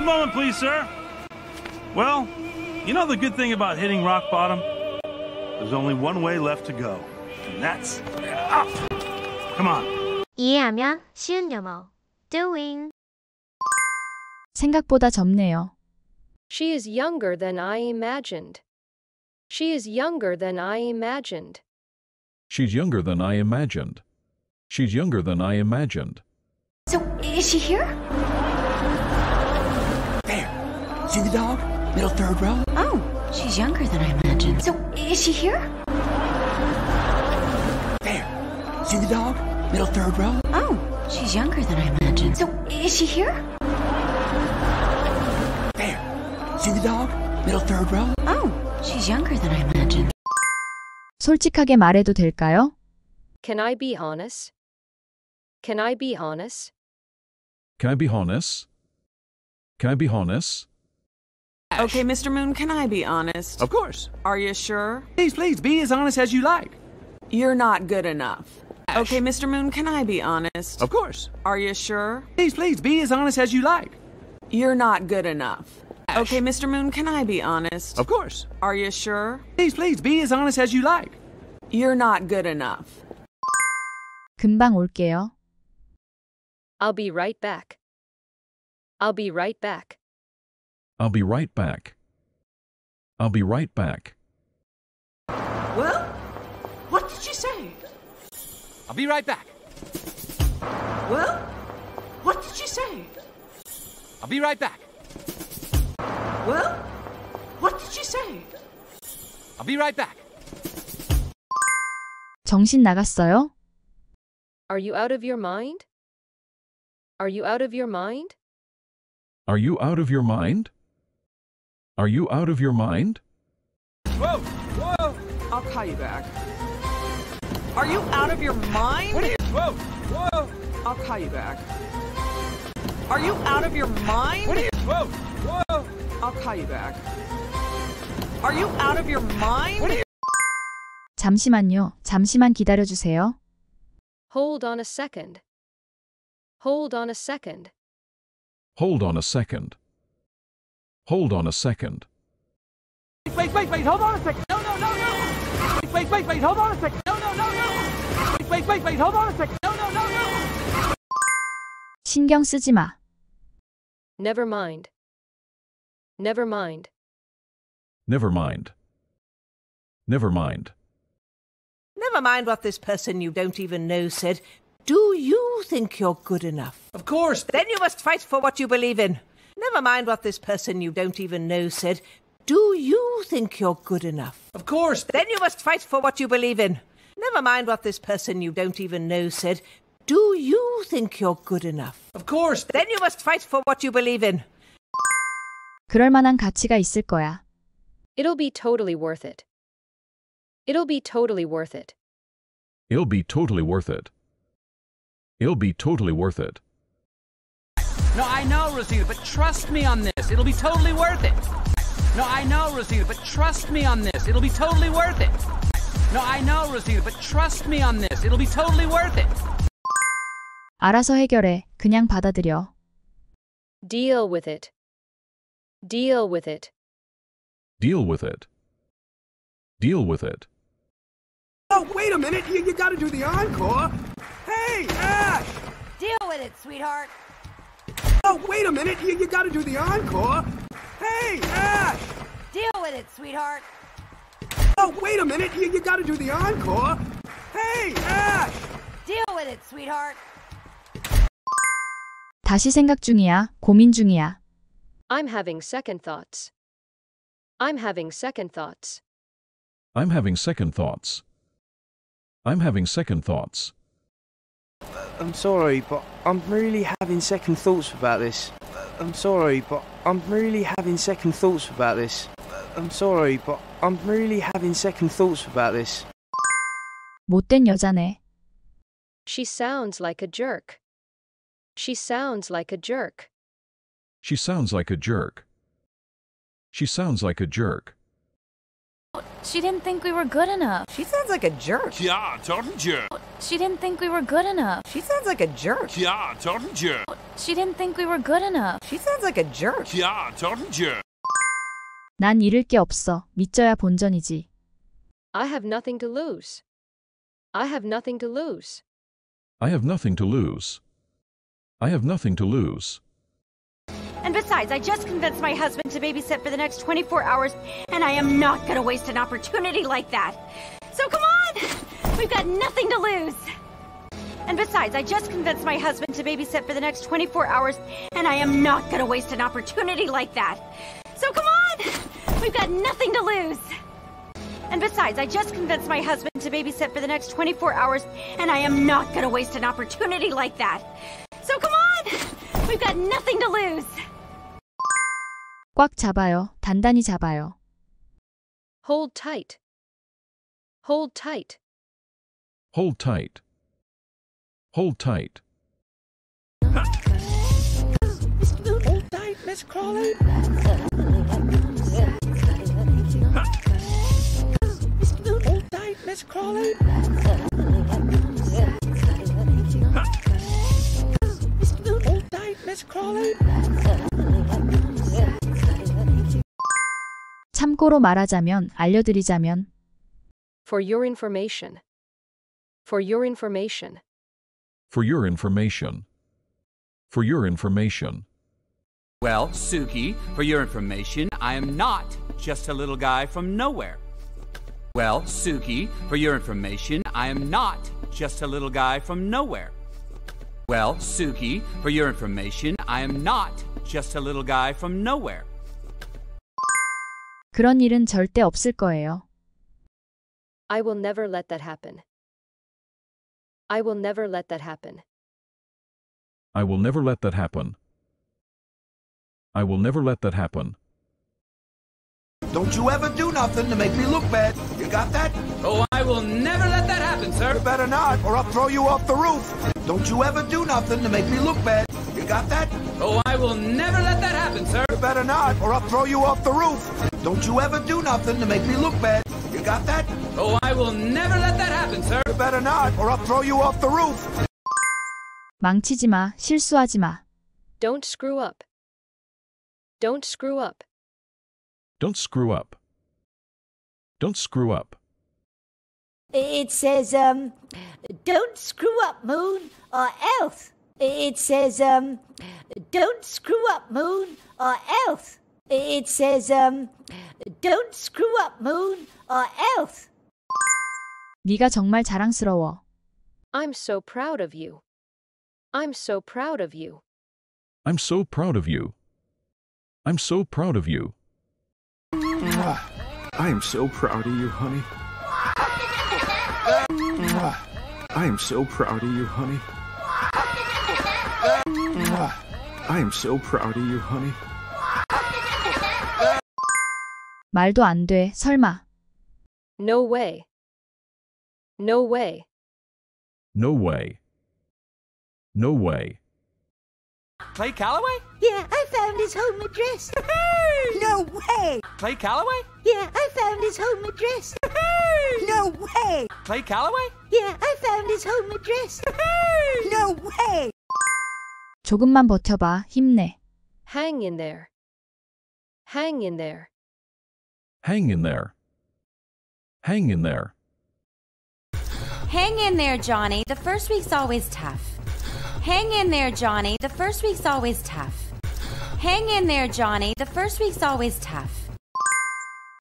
One moment, please, sir. Well, you know the good thing about hitting rock bottom? There's only one way left to go, and that's up. Come on. 이해하면 쉬운 영어. Doing. 생각보다 젊네요. She is younger than I imagined. She is younger than I imagined. She's younger than I imagined. She's younger than I imagined. So, is she here? There. See the dog? Middle third row? Oh, she's younger than I imagined. So, is she here? There. See the dog? Middle third row? Oh, she's younger than I imagined. So, is she here? There. See the dog? Middle third row? Oh, she's younger than I imagined. 솔직하게 말해도 될까요? Can I be honest? Can I be honest? Can I be honest? Can I be honest? Okay, Mr. Moon, can I be honest? Of course. Are you sure? Please, please, be as honest as you like. You're not good enough. Okay, Mr. Moon, can I be honest? Of course. Are you sure? Please, please, be as honest as you like. You're not good enough. Okay, Mr. Moon, can I be honest? Of course. Are you sure? Please, please, be as honest as you like. You're not good enough. 금방 올게요. I'll be right back. I'll be right back. I'll be right back. I'll be right back. Well, what did she say? I'll be right back. Well, what did she say? I'll be right back. Well, what did she say? I'll be right back. 정신 나갔어요? Are you out of your mind? Are you out of your mind? Are you out of your mind? Are you out of your mind? Whoa! Whoa! I'll call you back. Are you out of your mind? What are you? Whoa! Whoa! I'll call you back. Are you out of your mind? What are you? Whoa! Whoa! I'll call you back. Are you out of your mind? What are you? 잠시만요. 잠시만 기다려주세요. Hold on a second. Hold on a second. Hold on a second. Hold on a second. Wait, wait, wait, hold on a second. No, no, no, no. Wait, wait, wait, wait, hold on a second. No, no, no, no. Wait, wait, wait, wait, hold on a second. No, no, no, no. 신경 쓰지 마. Never mind. Never mind. Never mind. Never mind. Never mind what this person you don't even know said. Do you think you're good enough? Of course. Then you must fight for what you believe in. Never mind what this person you don't even know said. Do you think you're good enough? Of course. Then you must fight for what you believe in. Never mind what this person you don't even know said. Do you think you're good enough? Of course. Then you must fight for what you believe in. 그럴 만한 가치가 있을 거야. It'll be totally worth it. It'll be totally worth it. It'll be totally worth it. It'll be totally worth it. No, I know, Rosita, but trust me on this. It'll be totally worth it. No, I know, Rosita, but trust me on this. It'll be totally worth it. No, I know, Rosita, but trust me on this. It'll be totally worth it. 알아서 해결해. 그냥 받아들여. Deal with it. Deal with it. Deal with it. Deal with it. Oh, wait a minute. You, you gotta do the encore. Hey, Ash! Deal with it, sweetheart. Oh, wait a minute. You, you gotta do the encore. Hey, Ash! Deal with it, sweetheart. Oh, wait a minute. You, you gotta do the encore. Hey, Ash! Deal with it, sweetheart. 다시 생각 중이야. 고민 중이야. I'm having second thoughts. I'm having second thoughts. I'm having second thoughts. I'm having second thoughts. I'm sorry, but I'm really having second thoughts about this. I'm sorry, but I'm really having second thoughts about this. I'm sorry, but I'm really having second thoughts about this. 못된 여자네. She sounds like a jerk. She sounds like a jerk. She sounds like a jerk. She sounds like a jerk. She didn't think we were good enough. She sounds like a jerk. Ja, tortentje. She didn't think we were good enough. She sounds like a jerk. Ja, tortentje. She didn't think we were good enough. She sounds like a jerk. Ja, tortentje. 난 잃을 게 없어. 믿져야 본전이지. I have nothing to lose. I have nothing to lose. I have nothing to lose. I have nothing to lose. And besides, I just convinced my husband to babysit for the next 24 hours, and I am not to waste an opportunity like that. So come on! We've got nothing to lose. And besides, I just convinced my husband to babysit for the next 24 hours, and I am not to waste an opportunity like that. So come on! We've got nothing to lose. And besides, I just convinced my husband to babysit for the next 24 hours, and I am not to waste an opportunity like that. So come on! We've got nothing to lose. 꽉 잡아요. 단단히 잡아요. Hold tight. Hold tight. Hold tight. Hold tight. Hold tight, Miss Crawley. 참고로 말하자면, 알려드리자면, For your information. For your information. For your information. For your information. Well, Suki, for your information, I am not just a little guy from nowhere. Well, Suki, for your information, I am not just a little guy from nowhere. Well, Suki, for your information, I am not just a little guy from nowhere. 그런 일은 절대 없을 거예요. I will never let that happen. I will never let that happen. I will never let that happen. I will never let that happen. Don't you ever do nothing to make me look bad. You got that? Oh, I will never let that happen, sir. You better not, or I'll throw you off the roof. Don't you ever do nothing to make me look bad. You got that? Oh, I will never let that happen, sir. You better not, or I'll throw you off the roof. Don't you ever do nothing to make me look bad. You got that? Oh, I will never let that happen, sir. You better not, or I'll throw you off the roof. 망치지 마, 실수하지 마. Don't screw up. Don't screw up. Don't screw up. Don't screw up. It says, um, don't screw up, Moon, or else. It says, um, don't screw up, Moon, or else. It says, um, don't screw up, Moon, or else. 네가 정말 자랑스러워. I'm so proud of you. I'm so proud of you. I'm so proud of you. I'm so proud of you. I am so proud of you, honey. I am so proud of you, honey. I am so proud of you, honey. 말도 안 돼, 설마. No way. No way. No way. No way. Clay Calloway? Yeah, I found his home address. no way. Clay Calloway? Yeah, I found his home address. no way. Clay Calloway? Yeah, I found his home address. no way. 조금만 버텨봐, 힘내. Hang in there. Hang in there. Hang in there. Hang in there. Hang in there, Johnny. The first week's always tough. Hang in there, Johnny. The first week's always tough. Hang in there, Johnny. The first week's always tough.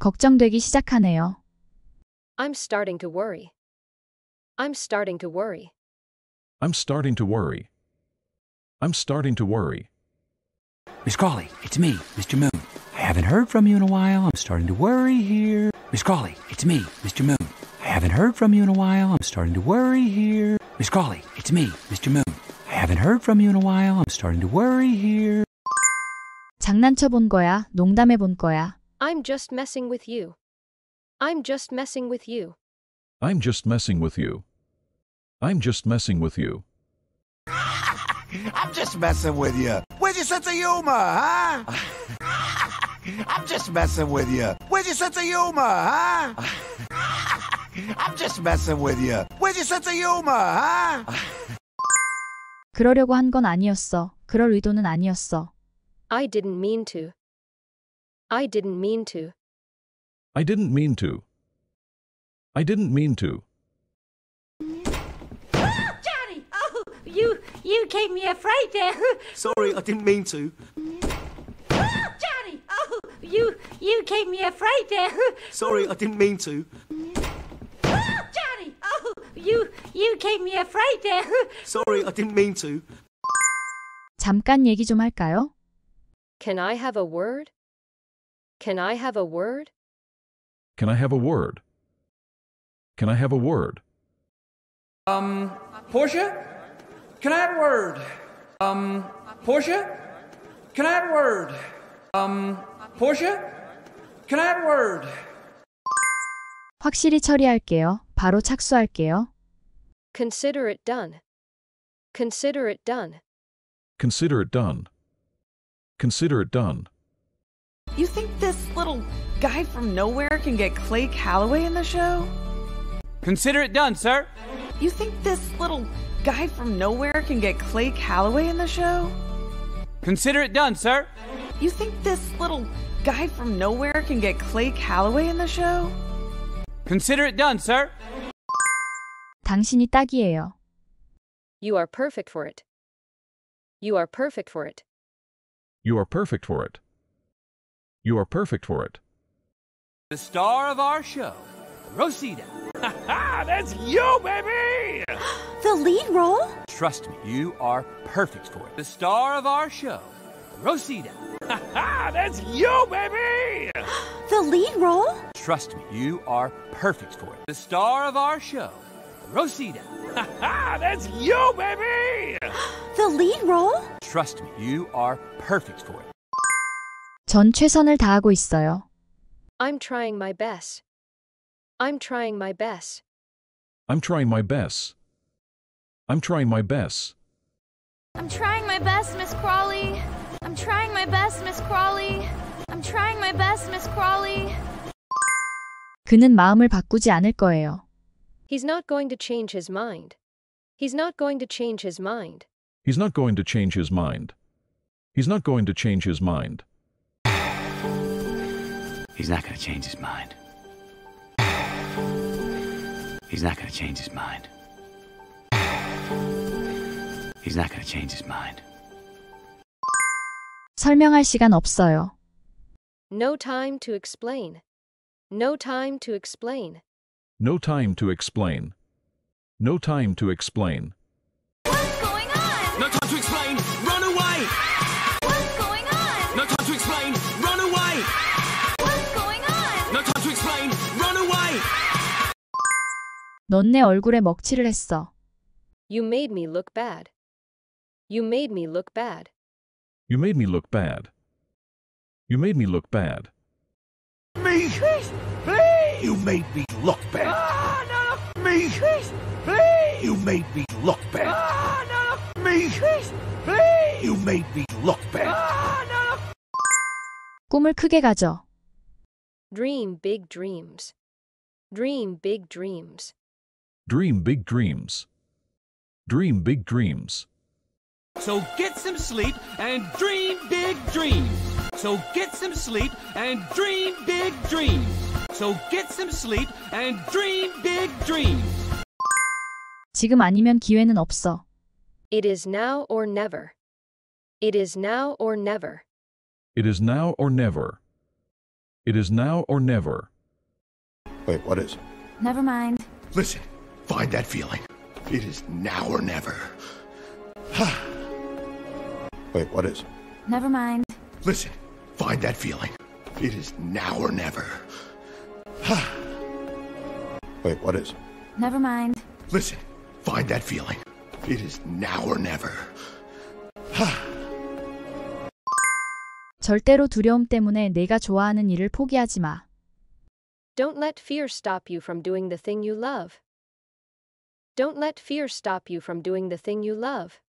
걱정되기 시작하네요. I'm starting to worry. I'm starting to worry. I'm starting to worry. I'm starting to worry. Miss Crawley, it's me, Mr. Moon. I haven't heard from you in a while. I'm starting to worry here. Miss Crawley, it's me, Mr. Moon. I haven't heard from you in a while. I'm starting to worry here. Miss Crawley, it's me, Mr. Moon. I haven't heard from you in a while. I'm starting to worry here. 장난쳐 본 거야, 농담해 본 거야. I'm just messing with you. I'm just messing with you. I'm just messing with you. I'm just messing with you. I'm just messing with you. Where's your sense of humor, huh? I'm just messing with you. Where's your sense of humor, huh? I'm just messing with you. Where's your sense of humor, huh? 그러려고 한 건 아니었어. 그럴 의도는 아니었어. I didn't mean to. I didn't mean to. I didn't mean to. I didn't mean to. you gave me a fright there. Sorry, I didn't mean to. Johnny! Oh, you you gave me a fright there. Sorry, I didn't mean to. Johnny! Oh, you you gave me a fright there. Sorry, I didn't mean to. 잠깐 얘기 좀 할까요? Can I have a word? Can I have a word? Can I have a word? Can I have a word? Um, Portia? Can I have a word? Um, Portia? Can I have a word? Um, Portia? Can I have a word? 확실히 처리할게요. 바로 착수할게요. Consider it done. Consider it done. Consider it done. Consider it done. You think this little guy from nowhere can get Clay Calloway in the show? Consider it done, sir. You think this little guy from nowhere can get Clay Calloway in the show? Consider it done, sir. You think this little guy from nowhere can get Clay Calloway in the show? Consider it done, sir. 당신이 딱이에요. You are perfect for it. You are perfect for it. You are perfect for it. You are perfect for it. The star of our show, Rosita. That's you, baby! The lead role? Trust me, you are perfect for it. The star of our show, Rosita. That's you, baby! The lead role? Trust me, you are perfect for it. The star of our show, Rosita. That's you, baby! The lead role? Trust me, you are perfect for it. 전 최선을 다하고 있어요. I'm trying my best. I'm trying my best. I'm trying my best. I'm trying my best. I'm trying my best, Miss Crawley. I'm trying my best, Miss Crawley. I'm trying my best, Miss Crawley. 그는 마음을 바꾸지 않을 거예요. He's not going to change his mind. He's not going to change his mind. He's not going to change his mind. He's not going to change his mind. He's not going to change his mind. He's not going to change his mind. He's not going to change his mind. 설명할 시간 없어요. No time to explain. No time to explain. No time to explain. No time to explain. No time to explain! Run 넌 내 얼굴에 먹칠을 했어. You made me look bad. You made me look bad. You made me look bad. You made me look bad. Me? You made me look bad. Ah, no, no! Me? Please! You made me look bad. Ah, no, no! Me? Please! Please! You made me look bad. Ah, no, no! 꿈을 크게 가져. Dream big dreams. Dream big dreams. Dream big dreams. Dream big dreams. So get some sleep and dream big dreams. So get some sleep and dream big dreams. So get some sleep and dream big dreams. 지금 아니면 기회는 없어. It is now or never. It is now or never. It is now or never. It is now or never. Wait, what is it? Never mind. Listen, find that feeling. It is now or never. Wait, what is it? Never mind. Listen, find that feeling. It is now or never. Wait, what is it? Never mind. Listen, find that feeling. It is now or never. 절대로 두려움 때문에 내가 좋아하는 일을 포기하지 마. Don't let fear stop you from doing the thing you love. Don't let fear stop you from doing the thing you love.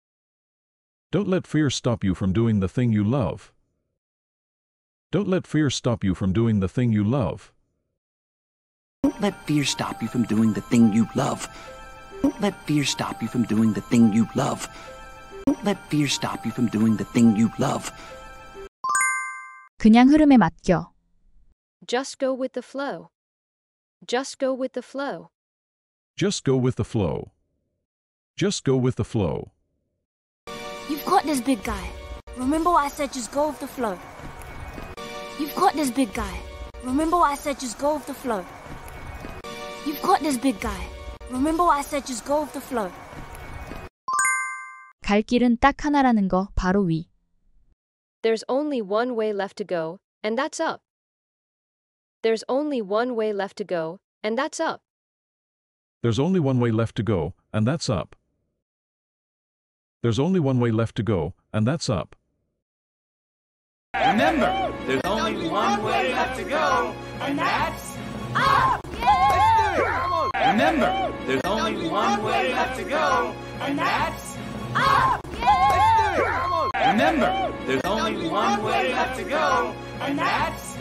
Don't let fear stop you from doing the thing you love. Don't let fear stop you from doing the thing you love. Don't let fear stop you from doing the thing you love. Don't let fear stop you from doing the thing you love. Don't let fear stop you from doing the thing you love. 그냥 흐름에 맡겨. Just go with the flow. Just go with the flow. Just go with the flow. Just go with the flow. You've got this big guy. Remember what I said, just go with the flow. You've got this big guy. Remember what I said, just go with the flow. You've got this big guy. Remember what I said, just go with the flow. 갈 길은 딱 하나라는 거 바로 위. There's only one way left to go, and that's up. There's only one way left to go, and that's up. There's only one way left to go, and that's up. There's only one way left to go, and that's up. Remember, there's only one way left to go, and that's up! Remember, there's only one way left to go, and that's up! Remember, there's only one way left to go, and that's